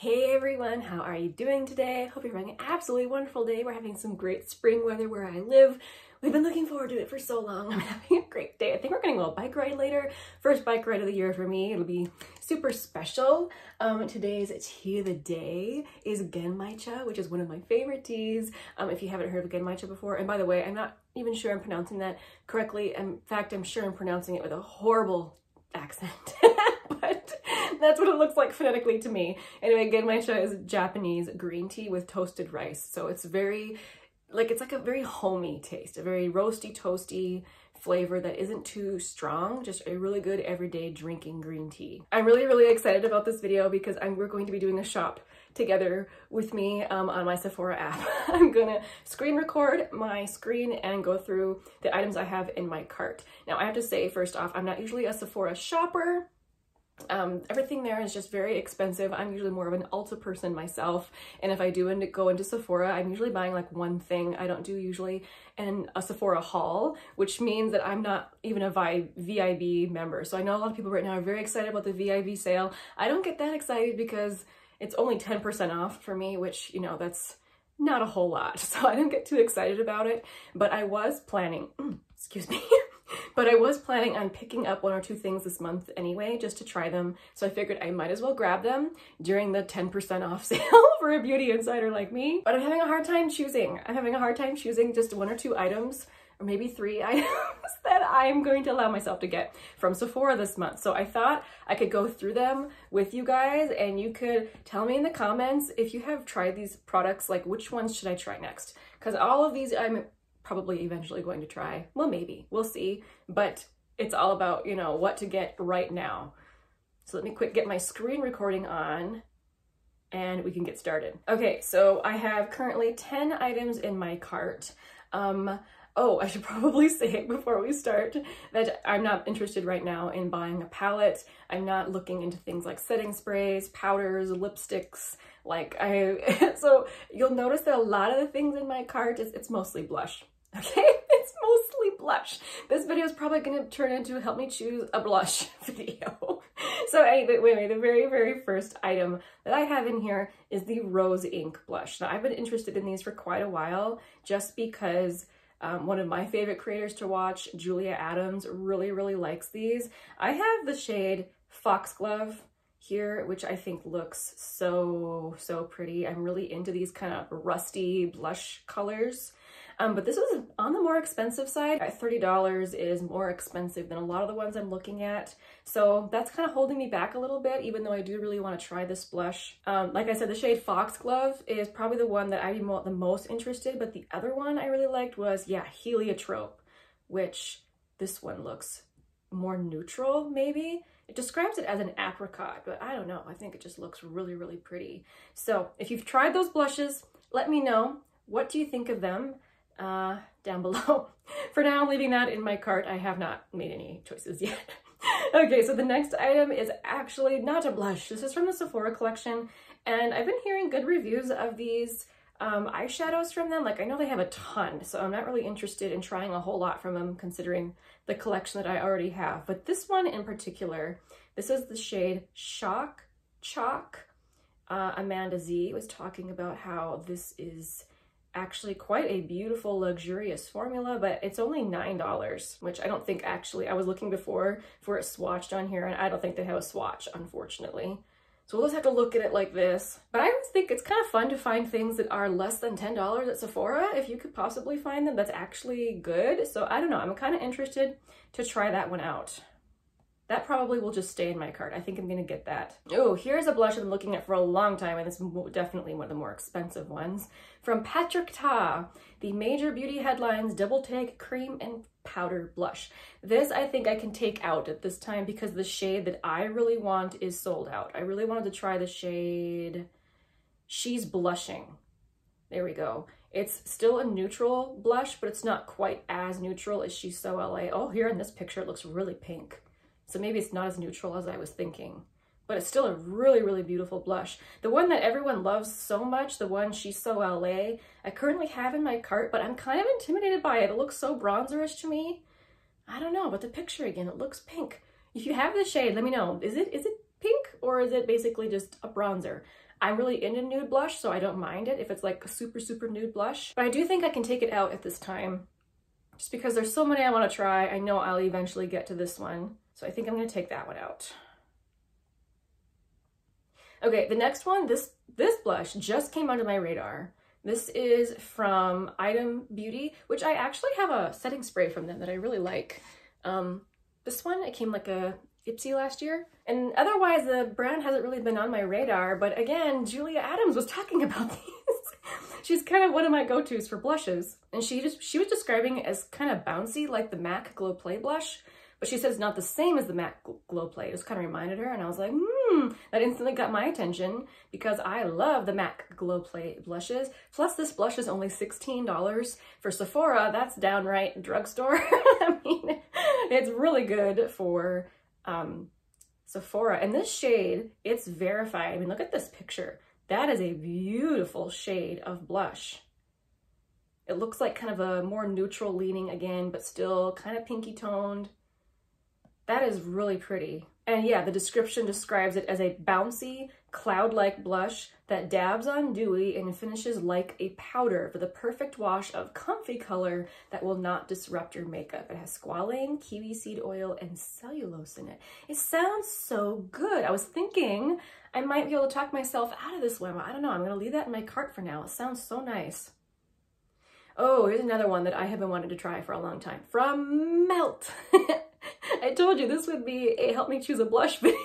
Hey everyone, how are you doing today? Hope you're having an absolutely wonderful day. We're having some great spring weather where I live. We've been looking forward to it for so long. I'm having a great day. I think we're gonna go a bike ride later. First bike ride of the year for me. It'll be super special. Um, today's tea of the day is Genmaicha, which is one of my favorite teas. Um, if you haven't heard of Genmaicha before, and by the way, I'm not even sure I'm pronouncing that correctly. In fact, I'm sure I'm pronouncing it with a horrible accent. that's what it looks like phonetically to me. Anyway, Genmaicha is Japanese green tea with toasted rice. So it's very, like, it's like a very homey taste, a very roasty, toasty flavor that isn't too strong, just a really good everyday drinking green tea. I'm really, really excited about this video because I'm, we're going to be doing a shop together with me um, on my Sephora app. I'm gonna screen record my screen and go through the items I have in my cart. Now I have to say first off, I'm not usually a Sephora shopper. Um, everything there is just very expensive. I'm usually more of an Ulta person myself. And if I do go into Sephora, I'm usually buying like one thing. I don't do usually an, a Sephora haul, which means that I'm not even a VIB member. So I know a lot of people right now are very excited about the VIB sale. I don't get that excited because it's only 10% off for me, which, you know, that's not a whole lot. So I didn't get too excited about it, but I was planning, excuse me, but I was planning on picking up one or two things this month anyway, just to try them. So I figured I might as well grab them during the 10% off sale for a beauty insider like me. But I'm having a hard time choosing. I'm having a hard time choosing just one or two items or maybe three items that I'm going to allow myself to get from Sephora this month. So I thought I could go through them with you guys and you could tell me in the comments if you have tried these products, like which ones should I try next? Because all of these I'm probably eventually going to try. Well, maybe, we'll see. But it's all about, you know, what to get right now. So let me quick get my screen recording on and we can get started. Okay, so I have currently 10 items in my cart. Um, oh, I should probably say before we start that I'm not interested right now in buying a palette. I'm not looking into things like setting sprays, powders, lipsticks, like I, so you'll notice that a lot of the things in my cart, is it's mostly blush. Okay, it's mostly blush. This video is probably going to turn into help me choose a blush video. so anyway, the very, very first item that I have in here is the Rose Inc blush. Now I've been interested in these for quite a while just because um, one of my favorite creators to watch, Julia Adams, really, really likes these. I have the shade Foxglove here, which I think looks so, so pretty. I'm really into these kind of rusty blush colors. Um, but this was on the more expensive side. At $30 is more expensive than a lot of the ones I'm looking at. So that's kind of holding me back a little bit, even though I do really want to try this blush. Um, like I said, the shade Foxglove is probably the one that I'm the most interested, but the other one I really liked was, yeah, Heliotrope, which this one looks more neutral, maybe. It describes it as an apricot, but I don't know. I think it just looks really, really pretty. So if you've tried those blushes, let me know. What do you think of them? Uh, down below. For now, I'm leaving that in my cart. I have not made any choices yet. okay, so the next item is actually not a blush. This is from the Sephora collection, and I've been hearing good reviews of these um, eyeshadows from them. Like, I know they have a ton, so I'm not really interested in trying a whole lot from them considering the collection that I already have. But this one in particular, this is the shade Shock Choc. Uh, Amanda Z was talking about how this is actually quite a beautiful, luxurious formula, but it's only $9, which I don't think actually, I was looking before for it swatched on here, and I don't think they have a swatch, unfortunately. So we'll just have to look at it like this. But I always think it's kind of fun to find things that are less than $10 at Sephora. If you could possibly find them, that's actually good. So I don't know, I'm kind of interested to try that one out. That probably will just stay in my cart. I think I'm gonna get that. Oh, here's a blush I've been looking at for a long time, and it's definitely one of the more expensive ones. From Patrick Ta, the Major Beauty Headlines Double Take Cream and Powder Blush. This I think I can take out at this time because the shade that I really want is sold out. I really wanted to try the shade She's Blushing. There we go. It's still a neutral blush, but it's not quite as neutral as She's So LA. Oh, here in this picture, it looks really pink. So maybe it's not as neutral as I was thinking, but it's still a really, really beautiful blush. The one that everyone loves so much, the one She's So LA, I currently have in my cart, but I'm kind of intimidated by it. It looks so bronzerish to me. I don't know, but the picture again, it looks pink. If you have the shade, let me know. Is it is it pink or is it basically just a bronzer? I'm really into nude blush, so I don't mind it if it's like a super, super nude blush. But I do think I can take it out at this time just because there's so many I want to try. I know I'll eventually get to this one. So I think I'm to take that one out. Okay, the next one, this, this blush just came onto my radar. This is from Item Beauty, which I actually have a setting spray from them that I really like. Um, this one, it came like a Ipsy last year. And otherwise, the brand hasn't really been on my radar. But again, Julia Adams was talking about these. She's kind of one of my go-tos for blushes. And she just she was describing it as kind of bouncy, like the MAC Glow Play blush. But she says it's not the same as the MAC Glow Play. It just kind of reminded her, and I was like, hmm, that instantly got my attention because I love the MAC Glow Play blushes. Plus, this blush is only $16 for Sephora. That's downright drugstore. I mean, it's really good for um, Sephora. And this shade, it's verified. I mean, look at this picture. That is a beautiful shade of blush. It looks like kind of a more neutral leaning again, but still kind of pinky toned. That is really pretty. And yeah, the description describes it as a bouncy, cloud-like blush that dabs on dewy and finishes like a powder for the perfect wash of comfy color that will not disrupt your makeup. It has squalane, kiwi seed oil, and cellulose in it. It sounds so good. I was thinking I might be able to talk myself out of this one. I don't know. I'm going to leave that in my cart for now. It sounds so nice. Oh, here's another one that I have been wanting to try for a long time. From Melt. I told you this would be a help me choose a blush video.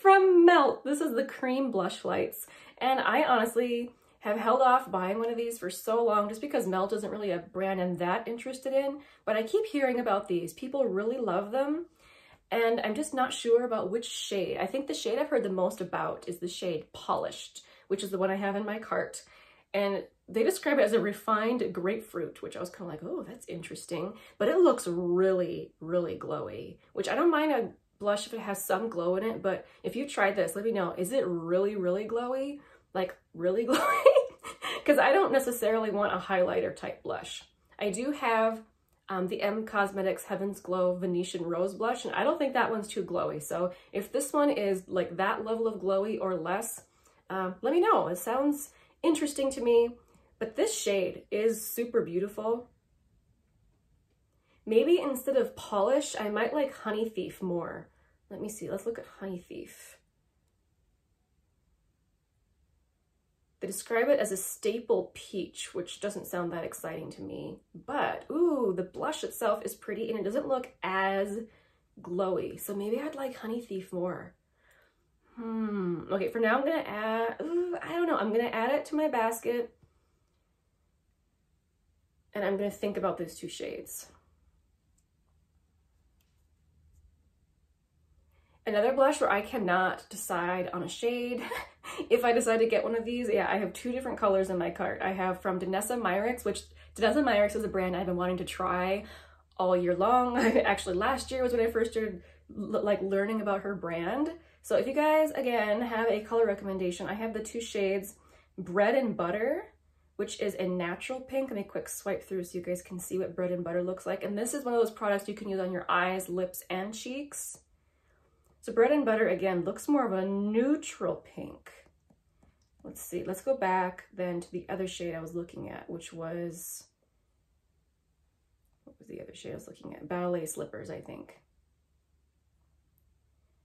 From Melt. This is the cream blush lights. And I honestly have held off buying one of these for so long just because Melt isn't really a brand I'm that interested in. But I keep hearing about these. People really love them. And I'm just not sure about which shade. I think the shade I've heard the most about is the shade Polished, which is the one I have in my cart. And they describe it as a refined grapefruit, which I was kind of like, oh, that's interesting. But it looks really, really glowy, which I don't mind a blush if it has some glow in it. But if you tried this, let me know, is it really, really glowy? Like really glowy? Because I don't necessarily want a highlighter type blush. I do have um, the M Cosmetics Heaven's Glow Venetian Rose Blush, and I don't think that one's too glowy. So if this one is like that level of glowy or less, um, let me know. It sounds interesting to me. But this shade is super beautiful. Maybe instead of polish, I might like Honey Thief more. Let me see, let's look at Honey Thief. They describe it as a staple peach, which doesn't sound that exciting to me. But, ooh, the blush itself is pretty and it doesn't look as glowy. So maybe I'd like Honey Thief more. Hmm, okay, for now I'm gonna add, ooh, I don't know, I'm gonna add it to my basket and I'm going to think about those two shades. Another blush where I cannot decide on a shade. if I decide to get one of these, yeah, I have two different colors in my cart. I have from Danessa Myricks, which Danessa Myricks is a brand I've been wanting to try all year long. Actually, last year was when I first started like learning about her brand. So if you guys, again, have a color recommendation, I have the two shades Bread and Butter which is a natural pink. Let me quick swipe through so you guys can see what bread and butter looks like. And this is one of those products you can use on your eyes, lips, and cheeks. So bread and butter, again, looks more of a neutral pink. Let's see, let's go back then to the other shade I was looking at, which was, what was the other shade I was looking at? Ballet Slippers, I think.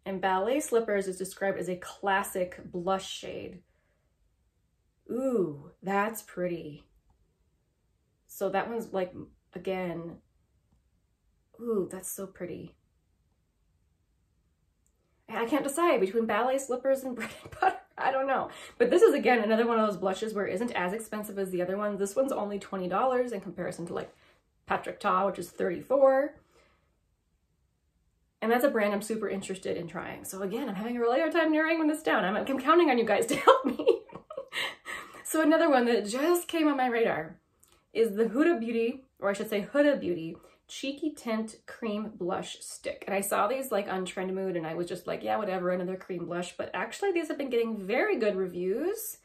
And Ballet Slippers is described as a classic blush shade. Ooh, that's pretty. So that one's like, again, ooh, that's so pretty. I can't decide between ballet slippers and bread and butter. I don't know. But this is, again, another one of those blushes where it isn't as expensive as the other one. This one's only $20 in comparison to like Patrick Ta, which is 34 and that's a brand I'm super interested in trying. So again, I'm having a really hard time narrowing this down. I'm, I'm counting on you guys to help me. So another one that just came on my radar is the Huda Beauty, or I should say Huda Beauty, Cheeky Tint Cream Blush Stick. And I saw these like on Trend Mood and I was just like, yeah, whatever, another cream blush. But actually these have been getting very good reviews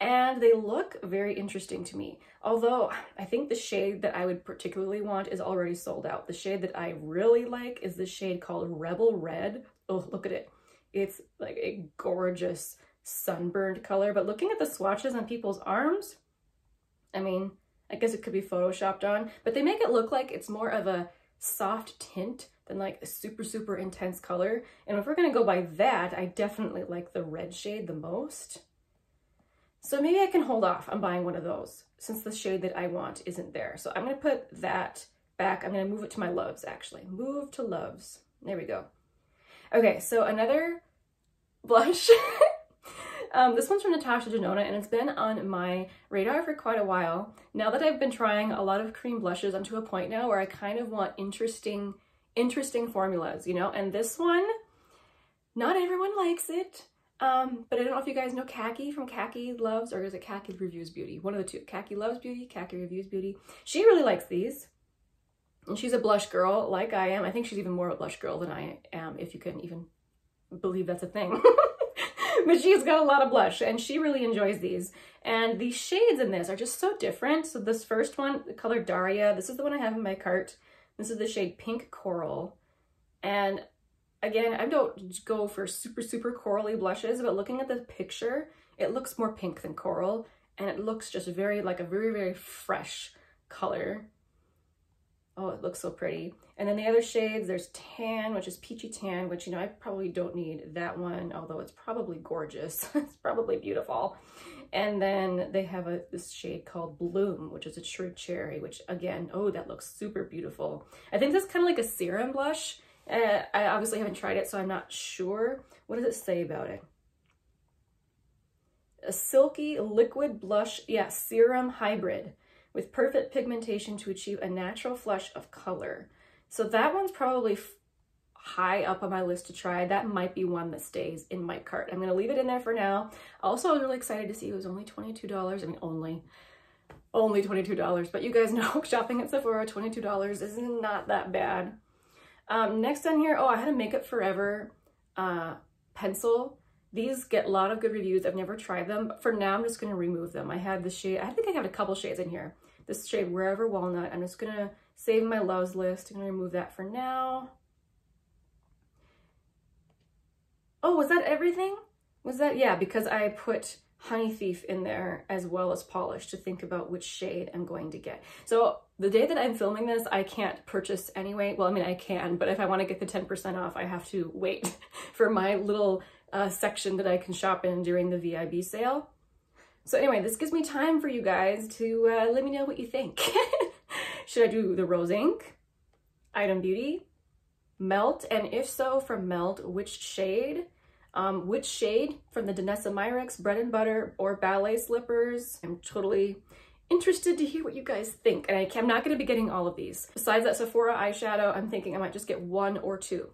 and they look very interesting to me. Although I think the shade that I would particularly want is already sold out. The shade that I really like is the shade called Rebel Red. Oh, look at it. It's like a gorgeous sunburned color, but looking at the swatches on people's arms, I mean, I guess it could be photoshopped on, but they make it look like it's more of a soft tint than like a super, super intense color. And if we're gonna go by that, I definitely like the red shade the most. So maybe I can hold off on buying one of those since the shade that I want isn't there. So I'm gonna put that back. I'm gonna move it to my loves actually. Move to loves. There we go. Okay, so another blush. um, this one's from Natasha Denona and it's been on my radar for quite a while. Now that I've been trying a lot of cream blushes, I'm to a point now where I kind of want interesting, interesting formulas, you know? And this one, not everyone likes it. Um, but I don't know if you guys know Khaki from Khaki Loves, or is it Khaki Reviews Beauty? One of the two. Khaki Loves Beauty, Khaki Reviews Beauty. She really likes these. And she's a blush girl like I am. I think she's even more of a blush girl than I am, if you can even believe that's a thing. but she's got a lot of blush and she really enjoys these. And the shades in this are just so different. So this first one, the color Daria, this is the one I have in my cart. This is the shade Pink Coral. And again, I don't go for super, super corally blushes, but looking at the picture, it looks more pink than coral. And it looks just very, like a very, very fresh color. Oh, it looks so pretty. And then the other shades, there's tan, which is peachy tan, which, you know, I probably don't need that one, although it's probably gorgeous. it's probably beautiful. And then they have a this shade called Bloom, which is a true cherry, which again, oh, that looks super beautiful. I think that's kind of like a serum blush. Uh, I obviously haven't tried it, so I'm not sure. What does it say about it? A silky liquid blush, yeah, serum hybrid with perfect pigmentation to achieve a natural flush of color. So that one's probably high up on my list to try. That might be one that stays in my cart. I'm going to leave it in there for now. Also, I was really excited to see it was only $22. I mean, only, only $22. But you guys know shopping at Sephora, $22 is not that bad. Um, next on here, oh, I had a Makeup Forever uh, pencil. These get a lot of good reviews. I've never tried them, but for now, I'm just going to remove them. I had the shade, I think I have a couple shades in here. This shade, Wherever Walnut. I'm just going to save my loves list. I'm to remove that for now. Oh, was that everything? Was that, yeah, because I put Honey Thief in there as well as Polish to think about which shade I'm going to get. So the day that I'm filming this, I can't purchase anyway. Well, I mean, I can, but if I want to get the 10% off, I have to wait for my little uh, section that I can shop in during the VIB sale. So anyway, this gives me time for you guys to uh, let me know what you think. Should I do the Rose Inc, Item Beauty, Melt, and if so, from Melt, which shade? Um, which shade from the Danessa Myricks Bread and Butter or Ballet Slippers? I'm totally interested to hear what you guys think. And I, am not going to be getting all of these. Besides that Sephora eyeshadow, I'm thinking I might just get one or two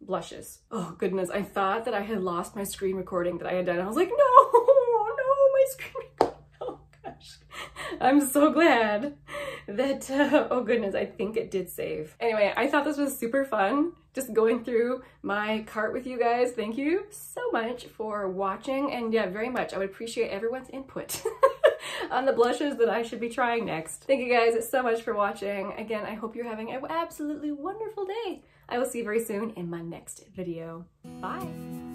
blushes. Oh goodness, I thought that I had lost my screen recording that I had done. I was like, no, no, my screen. I'm so glad that, uh, oh goodness, I think it did save. Anyway, I thought this was super fun, just going through my cart with you guys. Thank you so much for watching, and yeah, very much. I would appreciate everyone's input on the blushes that I should be trying next. Thank you guys so much for watching. Again, I hope you're having an absolutely wonderful day. I will see you very soon in my next video. Bye!